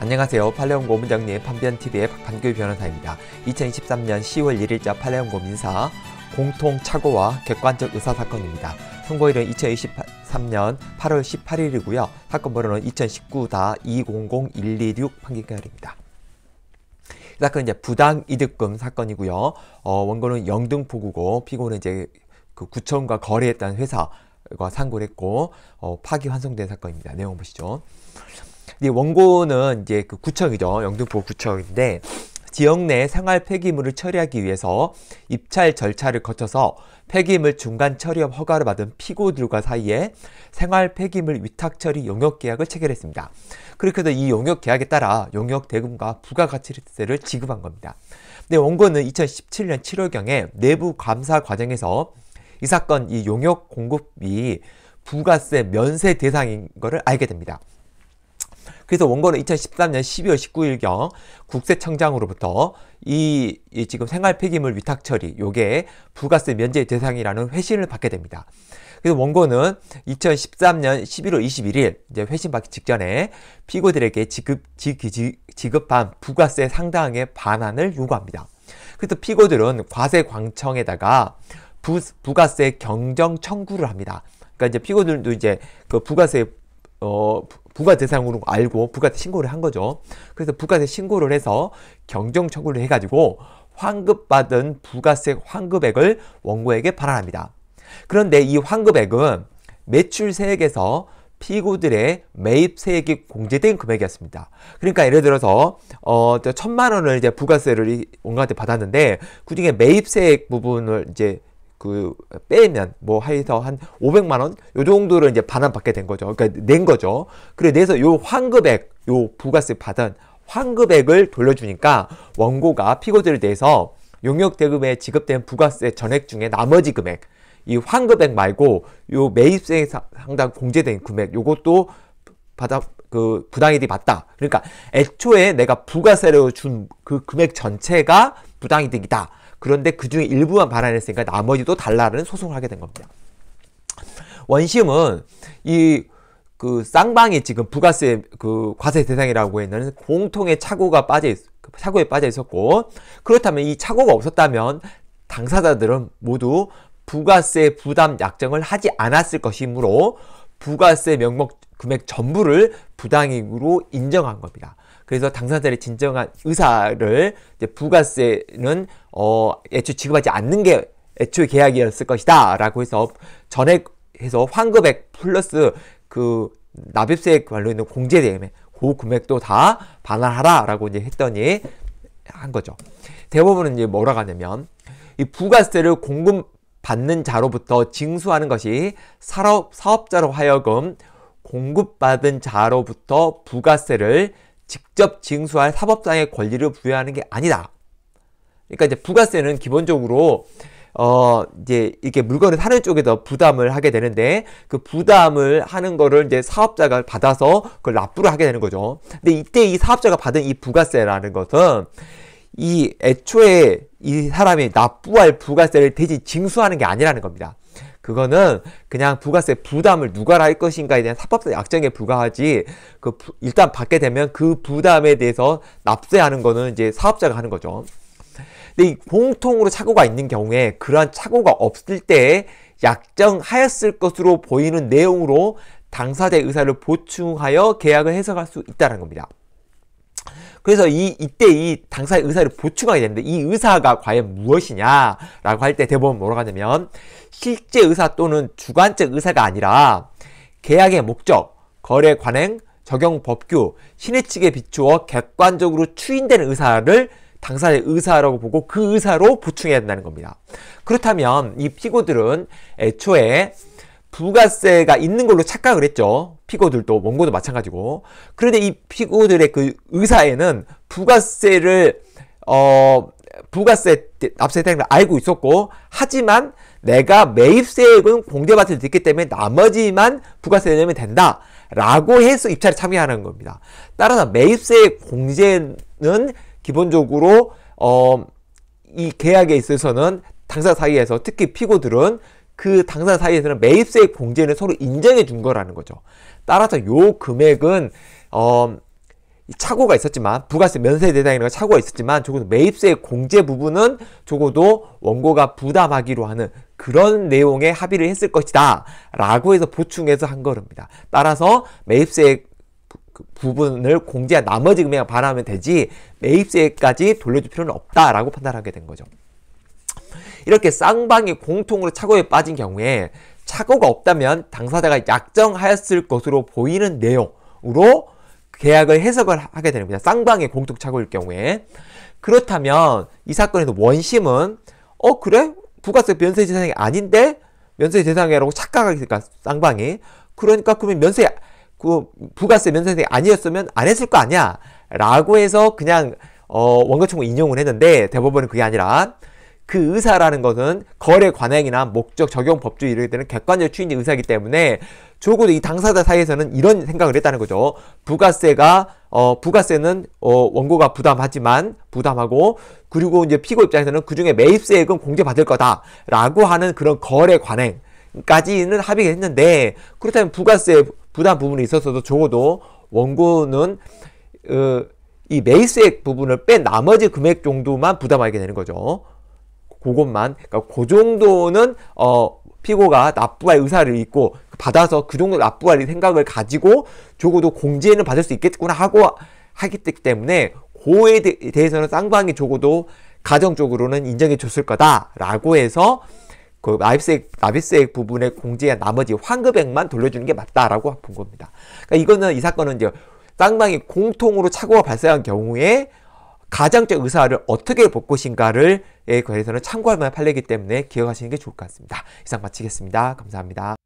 안녕하세요. 팔레온 고 문장님 판변TV의 박판규 변호사입니다. 2023년 10월 1일자 팔레온 고 민사 공통 착오와 객관적 의사 사건입니다. 선고일은 2023년 8월 18일이고요. 사건 번호는 2019-200126 판결가일입니다. 이 사건은 이제 부당 이득금 사건이고요. 어, 원고는 영등포구고 피고는 이제 그 구청과 거래했다는 회사가 상고를 했고 어, 파기 환송된 사건입니다. 내용 보시죠. 이 원고는 이제 그 구청이죠. 영등포 구청인데 지역 내 생활 폐기물을 처리하기 위해서 입찰 절차를 거쳐서 폐기물 중간 처리업 허가를 받은 피고들과 사이에 생활 폐기물 위탁 처리 용역 계약을 체결했습니다. 그렇게 해서 이 용역 계약에 따라 용역 대금과 부가가치세를 지급한 겁니다. 근데 원고는 2017년 7월경에 내부 감사 과정에서 이 사건 이 용역 공급이 부가세 면세 대상인 것을 알게 됩니다. 그래서 원고는 2013년 12월 19일경 국세청장으로부터 이, 이 지금 생활 폐기물 위탁 처리 요게 부가세 면제 대상이라는 회신을 받게 됩니다. 그래서 원고는 2013년 11월 21일 이제 회신 받기 직전에 피고들에게 지급 지, 지급한 부가세 상당의 반환을 요구합니다. 그래서 피고들은 과세 광청에다가 부, 부가세 경정 청구를 합니다. 그러니까 이제 피고들도 이제 그 부가세 어, 부가 대상으로 알고 부가세 신고를 한 거죠. 그래서 부가세 신고를 해서 경정 청구를 해가지고 환급받은 부가세 환급액을 원고에게 반환합니다. 그런데 이 환급액은 매출세액에서 피고들의 매입세액이 공제된 금액이었습니다. 그러니까 예를 들어서 어 천만 원을 이제 부가세를 원고한테 받았는데 그중에 매입세액 부분을 이제 그 빼면 뭐 해서 한 500만 원 요 정도를 이제 반환받게 된 거죠. 그러니까 낸 거죠. 그래 내서 요 환급액 요 부가세 받은 환급액을 돌려주니까 원고가 피고들에 대해서 용역 대금에 지급된 부가세 전액 중에 나머지 금액 이 환급액 말고 요 매입세 상당 공제된 금액 요것도 받아 그 부당이득이 맞다. 그러니까 애초에 내가 부가세로 준 그 금액 전체가 부당이득이다. 그런데 그 중에 일부만 반환했으니까 나머지도 달라는 소송을 하게 된 겁니다. 원심은 이 그 쌍방이 지금 부가세 그 과세 대상이라고 했는 공통의 착오가 빠져 있, 착오에 빠져 있었고 그렇다면 이 착오가 없었다면 당사자들은 모두 부가세 부담 약정을 하지 않았을 것이므로 부가세 명목 금액 전부를 부당이익으로 인정한 겁니다. 그래서 당사자의 진정한 의사를 부가세는 어 애초 지급하지 않는 게 애초의 계약이었을 것이다 라고 해서 전액 해서 환급액 플러스 그 납입세 관련 있는 공제 대금에 그 금액도 다 반환하라 라고 이제 했더니 한 거죠. 대법원은 이제 뭐라고 하냐면 이 부가세를 공급 받는 자로부터 징수하는 것이 사업, 사업자로 하여금 공급받은 자로부터 부가세를 직접 징수할 사법상의 권리를 부여하는 게 아니다. 그러니까 이제 부가세는 기본적으로 어 이제 이렇게 물건을 사는 쪽에서 부담을 하게 되는데 그 부담을 하는 거를 이제 사업자가 받아서 그걸 납부를 하게 되는 거죠. 근데 이때 이 사업자가 받은 이 부가세라는 것은 이 애초에 이 사람이 납부할 부가세를 대신 징수하는 게 아니라는 겁니다. 그거는 그냥 부가세 부담을 누가 할 것인가에 대한 사법적 약정에 불과하지 그 부, 일단 받게 되면 그 부담에 대해서 납세하는 거는 이제 사업자가 하는 거죠. 근데 이 공통으로 착오가 있는 경우에 그러한 착오가 없을 때 약정하였을 것으로 보이는 내용으로 당사자의 의사를 보충하여 계약을 해석할 수 있다는 겁니다. 그래서 이 이때 이 당사의 의사를 보충하게 되는데 이 의사가 과연 무엇이냐라고 할 때 대법원 뭐라고 하냐면 실제 의사 또는 주관적 의사가 아니라 계약의 목적, 거래 관행, 적용 법규, 신의 측에 비추어 객관적으로 추인되는 의사를 당사자의 의사라고 보고 그 의사로 보충해야 된다는 겁니다. 그렇다면 이 피고들은 애초에 부가세가 있는 걸로 착각을 했죠. 피고들도 원고도 마찬가지고. 그런데 이 피고들의 그 의사에는 부가세를 어 부가세 납세 대상을 알고 있었고 하지만 내가 매입세액은 공제받을 수 있기 때문에 나머지만 부가세 내면 된다. 라고 해서 입찰에 참여하는 겁니다. 따라서 매입세액 공제는 기본적으로 어, 이 계약에 있어서는 당사 사이에서 특히 피고들은 그 당사 사이에서는 매입세액 공제는 서로 인정해 준 거라는 거죠. 따라서 요 금액은 어, 착오가 있었지만 부가세 면세 대상이라는 착오가 있었지만 적어도 매입세 공제 부분은 적어도 원고가 부담하기로 하는 그런 내용의 합의를 했을 것이다 라고 해서 보충해서 한 거랍니다. 따라서 매입세 그 부분을 공제한 나머지 금액을 반환하면 되지 매입세까지 돌려줄 필요는 없다라고 판단하게 된 거죠. 이렇게 쌍방이 공통으로 착오에 빠진 경우에 착오가 없다면 당사자가 약정하였을 것으로 보이는 내용으로 계약을 해석을 하게 됩니다. 쌍방의 공통 착오일 경우에. 그렇다면 이 사건에서 원심은 어 그래? 부가세 면세 대상이 아닌데? 면세 대상이라고 착각하니까 쌍방이? 그러니까 그러면 면세 그 부가세 면세 대상이 아니었으면 안 했을 거 아니야? 라고 해서 그냥 어 원고 청구 인용을 했는데 대법원은 그게 아니라 그 의사라는 것은 거래 관행이나 목적 적용 법주의 이럴 때는 객관적 추인의 의사이기 때문에 적어도 이 당사자 사이에서는 이런 생각을 했다는 거죠. 부가세가 어 부가세는 어 원고가 부담하지만 부담하고 그리고 이제 피고 입장에서는 그중에 매입세액은 공제받을 거다라고 하는 그런 거래 관행 까지는 합의가 했는데 그렇다면 부가세 부담 부분이 있어서도 적어도 원고는 어, 이 매입세액 부분을 뺀 나머지 금액 정도만 부담하게 되는 거죠. 그것만 그러니까 그 정도는 어 피고가 납부할 의사를 있고 받아서 그 정도 납부할 생각을 가지고 적어도 공제는 받을 수 있겠구나 하고 하기 때문에 그에 대해서는 쌍방이 적어도 가정적으로는 인정해 줬을 거다라고 해서 그 납입세액, 납입세액 부분의 공제한 나머지 환급액만 돌려주는 게 맞다라고 본 겁니다. 그러니까 이거는 이 사건은 이제 쌍방이 공통으로 착오가 발생한 경우에 가장적 의사를 어떻게 볼 것인가를 에 관해서는 참고할 만한 판례이기 때문에 기억하시는 게 좋을 것 같습니다. 이상 마치겠습니다. 감사합니다.